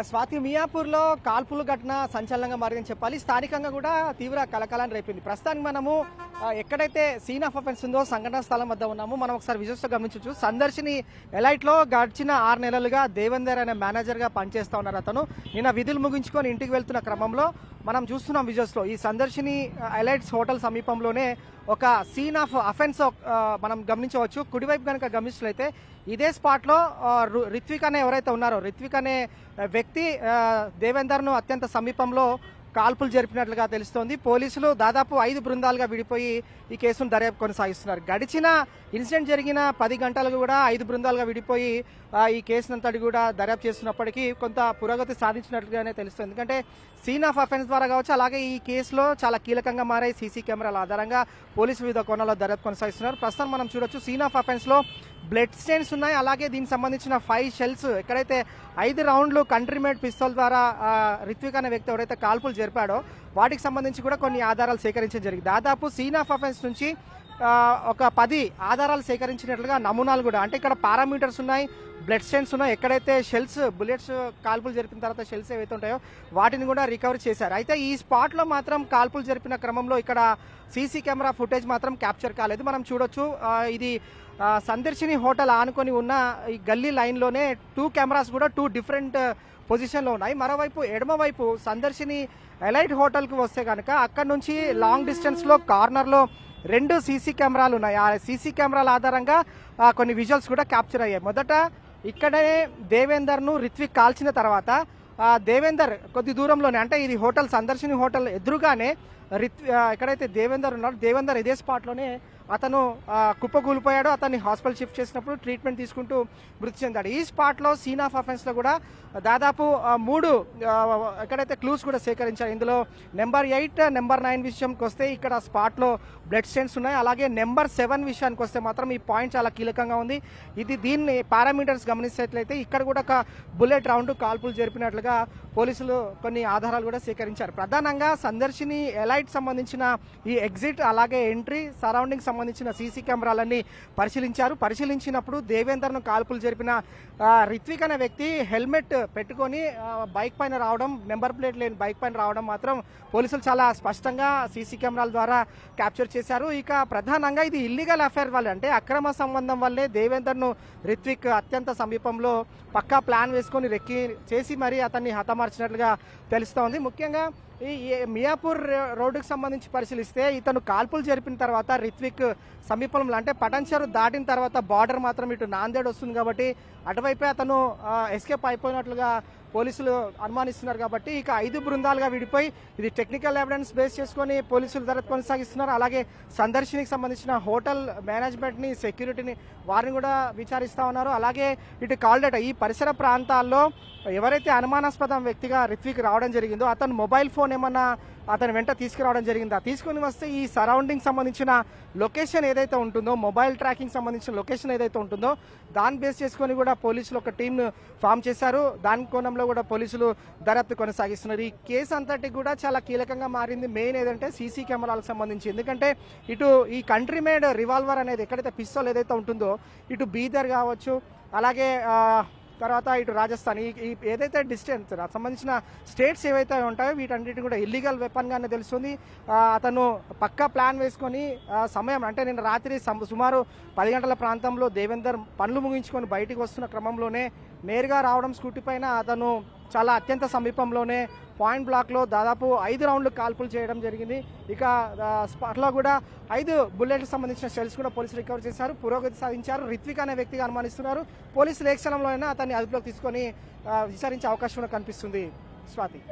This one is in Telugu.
స్వాతి మియాపూర్లో కాల్పులు ఘటన సంచలనంగా మారిందని చెప్పాలి. స్థానికంగా కూడా తీవ్ర కలకలాన్ని రేపింది. ప్రస్తుతానికి మనము ఎక్కడైతే సీన్ ఆఫ్ అఫెన్స్ ఉందో సంఘటన స్థలం వద్ద ఉన్నాము మనం ఒకసారి విజువల్స్ గమనించవచ్చు. సందర్శిని ఎలైట్లో గడిచిన ఆరు నెలలుగా దేవేందర్ అనే మేనేజర్గా పనిచేస్తా ఉన్నారు అతను. నిన్న విధులు ముగించుకొని ఇంటికి వెళ్తున్న క్రమంలో మనం చూస్తున్నాం విజువల్స్లో. ఈ సందర్శిని ఎలైట్స్ హోటల్ సమీపంలోనే ఒక సీన్ ఆఫ్ అఫెన్స్ మనం గమనించవచ్చు. కుడివైపు కనుక గమనించినట్లయితే ఇదే స్పాట్లో రు- రిత్విక్ అనే ఎవరైతే ఉన్నారో రిత్విక్ అనే వ్యక్తి దేవేందర్ను దేవేందర్ను అత్యంత సమీపంలో కాల్పులు జరిపినట్లుగా తెలుస్తోంది. పోలీసులు దాదాపు ఐదు బృందాలుగా విడిపోయి ఈ కేసును దర్యాప్తు కొనసాగిస్తున్నారు. గడిచిన ఇన్సిడెంట్ జరిగిన పది గంటలకు కూడా ఐదు బృందాలుగా విడిపోయి ఈ కేసునంతటి కూడా దర్యాప్తు చేస్తున్నప్పటికీ కొంత పురోగతి సాధించినట్లుగానే తెలుస్తుంది. ఎందుకంటే సీన్ ఆఫ్ అఫెన్స్ ద్వారా కావచ్చు అలాగే ఈ కేసులో చాలా కీలకంగా మారే సీసీ కెమెరాల ఆధారంగా పోలీసు వివిధ కోణాల్లో దర్యాప్తు కొనసాగిస్తున్నారు. ప్రస్తుతం మనం చూడొచ్చు సీన్ ఆఫ్ అఫెన్స్లో బ్లడ్ స్టెయిన్స్ ఉన్నాయి. అలాగే దీనికి సంబంధించిన ఫైవ్ షెల్స్ ఎక్కడైతే ఐదు రౌండ్లు కంట్రీ మేడ్ పిస్తోల్ ద్వారా రిత్విక్ అనే వ్యక్తి ఎవరైతే కాల్పులు జరిపాడో వాటికి సంబంధించి కూడా కొన్ని ఆధారాలు సేకరించడం జరిగింది. దాదాపు సీన్ ఆఫ్ అఫెన్స్ నుంచి ఒక పది ఆధారాలు సేకరించినట్లుగా నమూనాలు కూడా అంటే ఇక్కడ పారామీటర్స్ ఉన్నాయి బ్లడ్ స్టెయిన్స్ ఉన్నాయి ఎక్కడైతే షెల్స్ బుల్లెట్స్ కాల్పులు జరిపిన తర్వాత షెల్స్ ఏవైతే ఉంటాయో వాటిని కూడా రికవర్ చేశారు. అయితే ఈ స్పాట్లో మాత్రం కాల్పులు జరిపిన క్రమంలో ఇక్కడ సీసీ కెమెరా ఫుటేజ్ మాత్రం క్యాప్చర్ కాలేదు. మనం చూడొచ్చు ఇది సందర్శిని హోటల్ ఆనుకొని ఉన్న ఈ గల్లీ లైన్లోనే టూ కెమెరాస్ కూడా టూ డిఫరెంట్ పొజిషన్లో ఉన్నాయి. మరోవైపు ఎడమవైపు సందర్శిని ఎలైట్ హోటల్కి వస్తే కనుక అక్కడ నుంచి లాంగ్ డిస్టెన్స్లో కార్నర్లో రెండు సీసీ కెమెరాలు ఉన్నాయి. ఆ సీసీ కెమెరాల ఆధారంగా కొన్ని విజువల్స్ కూడా క్యాప్చర్ అయ్యాయి. మొదట ఇక్కడే దేవేందర్ను రిత్విక్ కాల్చిన తర్వాత దేవేందర్ కొద్ది దూరంలోనే అంటే ఇది హోటల్ సందర్శిని హోటల్ ఎదురుగానే రిత్ ఎక్కడైతే దేవేందర్ ఉన్నారో దేవేందర్ ఇదే స్పాట్లోనే అతను కుప్పగూలిపోయాడు అతన్ని హాస్పిటల్ షిఫ్ట్ చేసినప్పుడు ట్రీట్మెంట్ తీసుకుంటూ మృతి చెందాడు. ఈ స్పాట్లో సీన్ ఆఫ్ అఫెన్స్లో కూడా దాదాపు మూడు ఎక్కడైతే క్లూస్ కూడా సేకరించారు ఇందులో నెంబర్ ఎయిట్ నెంబర్ నైన్ విషయంకి వస్తే ఇక్కడ స్పాట్లో బ్లడ్ స్టెన్స్ ఉన్నాయి. అలాగే నెంబర్ సెవెన్ విషయానికి వస్తే మాత్రం ఈ పాయింట్ చాలా కీలకంగా ఉంది. ఇది దీన్ని పారామీటర్స్ గమనించినట్లయితే ఇక్కడ కూడా ఒక బుల్లెట్ రౌండ్ కాల్పులు జరిపినట్లుగా పోలీసులు కొన్ని ఆధారాలు కూడా సేకరించారు. ప్రధానంగా సందర్శిని ఎలైట్ సంబంధించిన ఈ ఎగ్జిట్ అలాగే ఎంట్రీ సరౌండింగ్ సంబంధించిన సీసీ కెమెరాలన్నీ పరిశీలించారు. పరిశీలించినప్పుడు దేవేందర్ను కాల్పులు జరిపిన రిత్విక్ అనే వ్యక్తి హెల్మెట్ పెట్టుకొని బైక్ పైన రావడం నెంబర్ ప్లేట్ లేని బైక్ పైన రావడం మాత్రం పోలీసులు చాలా స్పష్టంగా సీసీ కెమెరాల ద్వారా క్యాప్చర్ చేశారు. ఇక ప్రధానంగా ఇది ఇల్లీగల్ అఫైర్ వల్ల అంటే అక్రమ సంబంధం వల్లే దేవేందర్ను రిత్విక్ అత్యంత సమీపంలో పక్కా ప్లాన్ వేసుకొని రెక్కి చేసి మరీ అతన్ని హతమార్చినట్లుగా తెలుస్తోంది. ముఖ్యంగా మియాపూర్ రోడ్డుకు సంబంధించి పరిశీలిస్తే ఇతను కాల్పులు జరిపిన తర్వాత రిత్విక్ సమీపంలో అంటే పటన్చెరు దాటిన తర్వాత బార్డర్ మాత్రం ఇటు నాందేడ్ వస్తుంది కాబట్టి అటువైపే అతను ఎస్కేప్ అయిపోయినట్లుగా పోలీసులు అనుమానిస్తున్నారు కాబట్టి ఇక ఐదు బృందాలుగా విడిపోయి ఇది టెక్నికల్ ఎవిడెన్స్ బేస్ చేసుకొని పోలీసులు దర్యాప్తు కొనసాగిస్తున్నారు. అలాగే సందర్శనికి సంబంధించిన హోటల్ మేనేజ్మెంట్ని సెక్యూరిటీని వారిని కూడా విచారిస్తా ఉన్నారు. అలాగే ఇటు కాల్ డేటా ఈ పరిసర ప్రాంతాల్లో ఎవరైతే అనుమానాస్పదం వ్యక్తిగా రిత్విక్ రావడం జరిగిందో అతను మొబైల్ ఫోన్ ఏమన్నా అతని వెంట తీసుకురావడం జరిగింది? తీసుకుని వస్తే ఈ సరౌండింగ్ సంబంధించిన లొకేషన్ ఏదైతే ఉంటుందో మొబైల్ ట్రాకింగ్ సంబంధించిన లొకేషన్ ఏదైతే ఉంటుందో దాన్ని బేస్ చేసుకొని కూడా పోలీసులు ఒక టీం ఫామ్ చేశారు. దాని కోణంలో కూడా పోలీసులు దర్యాప్తు కొనసాగిస్తున్నారు. ఈ కేసు అంతటి కూడా చాలా కీలకంగా మారింది. మెయిన్ ఏదంటే సీసీ కెమెరాలకు సంబంధించి. ఎందుకంటే ఇటు ఈ కంట్రీ మేడ్ రివాల్వర్ అనేది ఎక్కడైతే పిస్తోల్ ఏదైతే ఉంటుందో ఇటు బీదర్ కావచ్చు అలాగే తర్వాత ఇటు రాజస్థాన్ ఈ ఏదైతే డిస్టెన్స్ సంబంధించిన స్టేట్స్ ఏవైతే ఉంటాయో వీటన్నిటిని కూడా ఇల్లీగల్ వెపన్గానే తెలుస్తుంది. అతను పక్కా ప్లాన్ వేసుకొని సమయం అంటే నేను రాత్రి సుమారు పది గంటల ప్రాంతంలో దేవేందర్ పనులు ముగించుకొని బయటికి వస్తున్న క్రమంలోనే నేరుగా రావడం స్కూటీ పైన అతను చాలా అత్యంత సమీపంలోనే పాయింట్ బ్లాక్లో దాదాపు ఐదు రౌండ్లు కాల్పులు చేయడం జరిగింది. ఇక స్పాట్లో కూడా ఐదు బుల్లెట్లకు సంబంధించిన షెల్స్ కూడా పోలీసులు రికవర్ చేశారు. పురోగతి సాధించారు. రిత్విక్ అనే వ్యక్తిగా అనుమానిస్తున్నారు. పోలీసులు ఏ క్షణంలో అయినా అతన్ని అదుపులోకి తీసుకొని విచారించే అవకాశం కూడా కనిపిస్తుంది. స్వాతి.